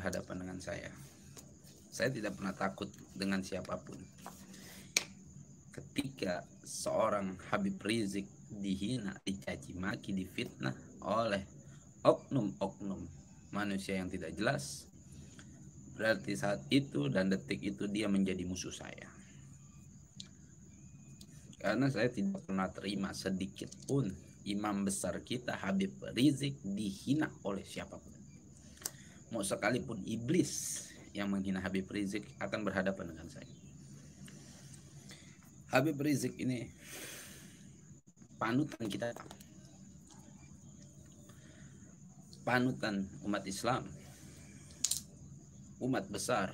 berhadapan dengan saya. Saya tidak pernah takut dengan siapa pun. Ketika seorang Habib Rizik dihina, dicaci maki, difitnah oleh oknum-oknum manusia yang tidak jelas, berarti saat itu dan detik itu dia menjadi musuh saya. Karena saya tidak pernah terima sedikit pun imam besar kita Habib Rizik dihina oleh siapa pun. Mau sekalipun iblis yang menghina Habib Rizik akan berhadapan dengan saya. Habib Rizik ini panutan kita. Panutan umat Islam. Umat besar,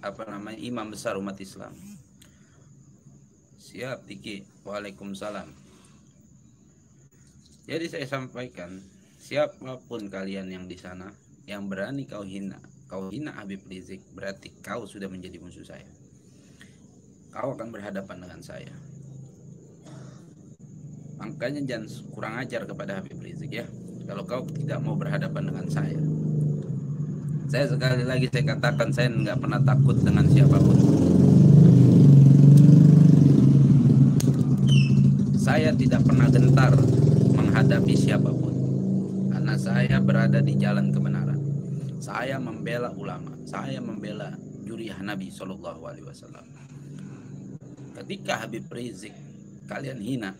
apa namanya imam besar umat Islam. Siap Tiki. Waalaikumsalam. Jadi saya sampaikan, siapa pun kalian yang di sana yang berani kau hina, kau hina Habib Rizik, berarti kau sudah menjadi musuh saya. Kau akan berhadapan dengan saya. Makanya jangan kurang ajar kepada Habib Rizik ya. Kalau kau tidak mau berhadapan dengan saya. Saya sekali lagi saya katakan saya nggak pernah takut dengan siapa pun. Saya tidak pernah gentar menghadapi siapa pun. Karena saya berada di jalan kebenaran. Saya membela ulama. Saya membela juriah Nabi Shallallahu Alaihi Wasallam. Ketika Habib Rizik kalian hina,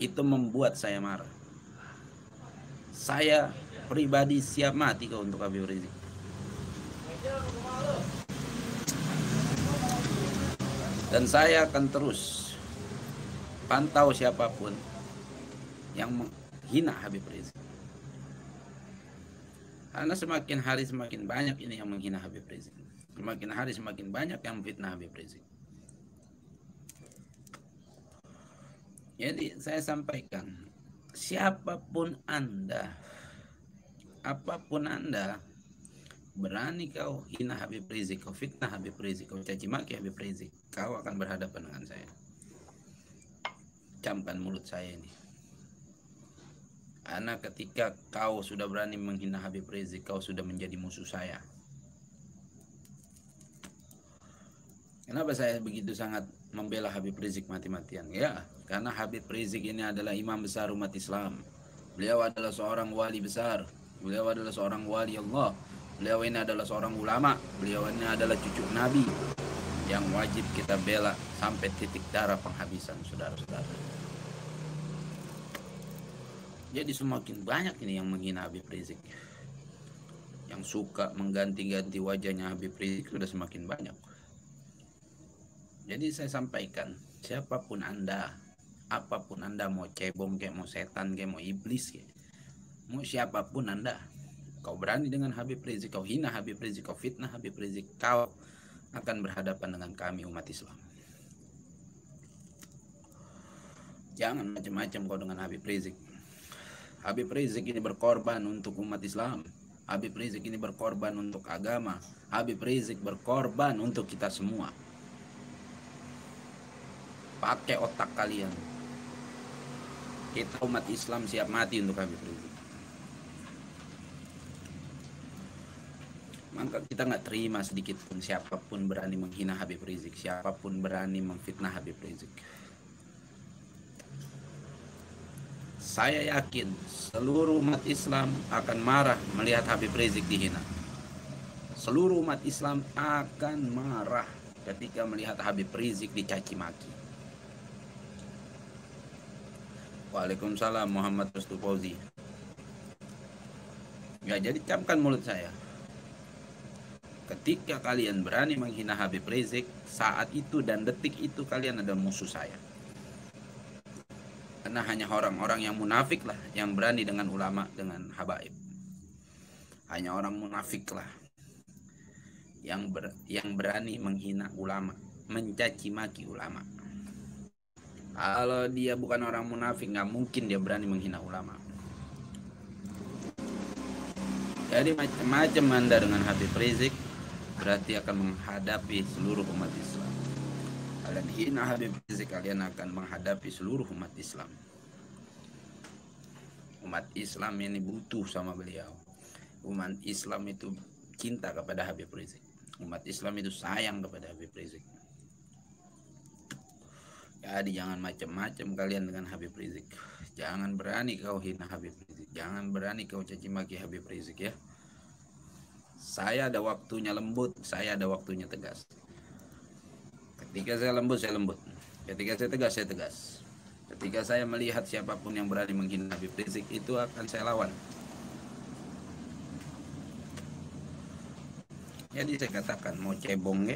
itu membuat saya marah. Saya pribadi siap mati kau untuk Habib Rizik. Dan saya akan terus pantau siapa pun yang menghina Habib Rizik. Karena semakin hari semakin banyak ini yang menghina Habib Rizik. Semakin hari semakin banyak yang fitnah Habib Rizik. Jadi saya sampaikan, siapa pun Anda, apa pun Anda, berani kau hina Habib Rizik, kau fitnah Habib Rizik, kau caci maki Habib Rizik, kau akan berhadapan dengan saya. Camkan mulut saya ini. Karena ketika kau sudah berani menghina Habib Rizik, kau sudah menjadi musuh saya. Kenapa saya begitu sangat membela Habib Rizik mati-matian? Ya, karena Habib Rizik ini adalah imam besar umat Islam. Beliau adalah seorang wali besar. Beliau adalah seorang wali Allah. Beliau ini adalah seorang ulama. Beliau ini adalah cucu Nabi yang wajib kita bela sampai titik darah penghabisan, saudara-saudara. Jadi semakin banyak ini yang menghina Habib Rizik. Yang suka mengganti-ganti wajahnya Habib Rizik sudah semakin banyak. Jadi saya sampaikan, siapa pun Anda, apa pun Anda mau cebong kayak mau setan kayak mau iblis kayak mau siapa pun Anda, kau berani dengan Habib Rizik, kau hina Habib Rizik, kau fitnah Habib Rizik, kau akan berhadapan dengan kami umat Islam. Jangan macam-macam kau dengan Habib Rizik. Habib Rizik ini berkorban untuk umat Islam. Habib Rizik ini berkorban untuk agama. Habib Rizik berkorban untuk kita semua. Pakai otak kalian. Kita umat Islam siap mati untuk Habib Rizik. Maka kita nggak terima sedikit pun siapa pun berani menghina Habib Rizik, siapa pun berani memfitnah Habib Rizik. Saya yakin seluruh umat Islam akan marah melihat Habib Rizik dihina. Seluruh umat Islam akan marah ketika melihat Habib Rizik dicaci maki. Waalaikumsalam Muhammad Restu Fauzi. Ya jadi camkan mulut saya. Ketika kalian berani menghina Habib Rizik, saat itu dan detik itu kalian adalah musuh saya. Karena hanya orang-orang yang munafik lah yang berani dengan ulama, dengan habaib. Hanya orang munafik lah yang ber, yang berani menghina ulama, mencaci maki ulama. Kalau dia bukan orang munafik, nggak mungkin dia berani menghina ulama. Jadi macam-macam anda dengan Habib Rizik berarti akan menghadapi seluruh umat Islam. Kalian hina Habib Rizik, kalian akan menghadapi seluruh umat Islam. Umat Islam ini butuh sama beliau. Umat Islam itu cinta kepada Habib Rizik. Umat Islam itu sayang kepada Habib Rizik. Jadi jangan macam-macam kalian dengan Habib Rizik. Jangan berani kau hina Habib Rizik. Jangan berani kau caci maki Habib Rizik ya. Saya ada waktunya lembut, saya ada waktunya tegas. Ketika saya lembut, saya lembut. Ketika saya tegas, saya tegas. Ketika saya melihat siapa pun yang berani menghina Habib Rizik, itu akan saya lawan. Jadi saya katakan mau cebong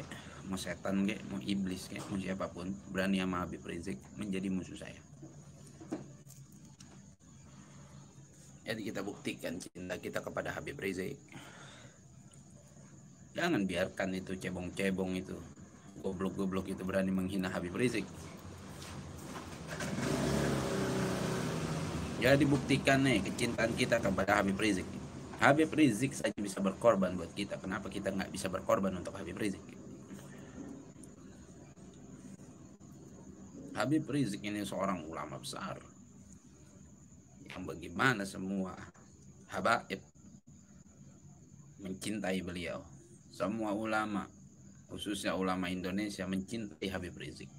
mau setan mau iblis mau siapa pun berani sama Habib Rizik menjadi musuh saya. Jadi kita buktikan cinta kita kepada Habib Rizik. Jangan biarkan itu cebong-cebong itu, goblok-goblok itu berani menghina Habib Rizik. Jadi buktikan nih kecintaan kita kepada Habib Rizik. Habib Rizik saja bisa berkorban buat kita. Kenapa kita nggak bisa berkorban untuk Habib Rizik? Habib Rizik ini seorang ulama besar yang bagaimana semua habaib mencintai beliau. Semua ulama, khususnya ulama Indonesia mencintai Habib Rizik.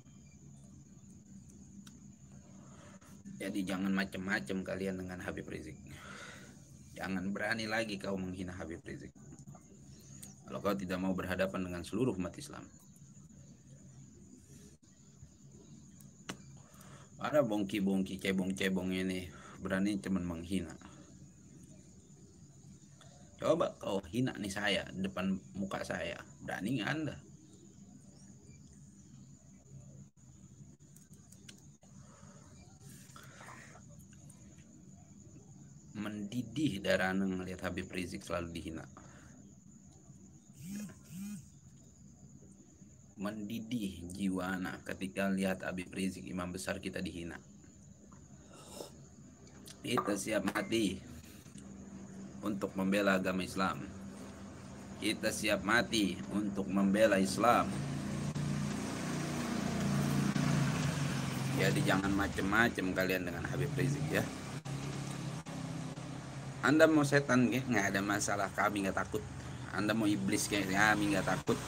Jadi jangan macam-macam kalian dengan Habib Rizik. Jangan berani lagi kau menghina Habib Rizik. Kalau kau tidak mau berhadapan dengan seluruh umat Islam. Ada bongki-bongki cebong-cebong ini berani cuman menghina. Coba kau hina nih saya depan muka saya. Berani nggak anda? mendidih darah ngelihat Habib Rizik selalu dihina. Mendidih jiwa anak ketika lihat Habib Rizik imam besar kita dihina. Kita siap mati untuk membela agama Islam. Kita siap mati untuk membela Islam. Jadi jangan macem-macem kalian dengan Habib Rizik ya. Anda mau setan ya nggak ada masalah kami nggak takut. Anda mau iblis kayak kami nggak takut.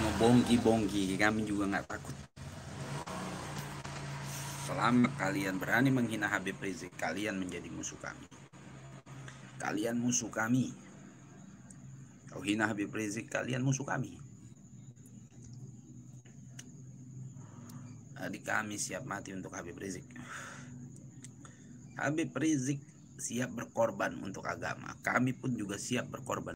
Mau bongki-bongki kami juga nggak takut. Selama kalian berani menghina Habib Rizik, kalian menjadi musuh kami. Kalian musuh kami. Kau hina Habib Rizik, kalian musuh kami. Jadi kami siap mati untuk Habib Rizik. Habib Rizik siap berkorban untuk agama. Kami pun juga siap berkorban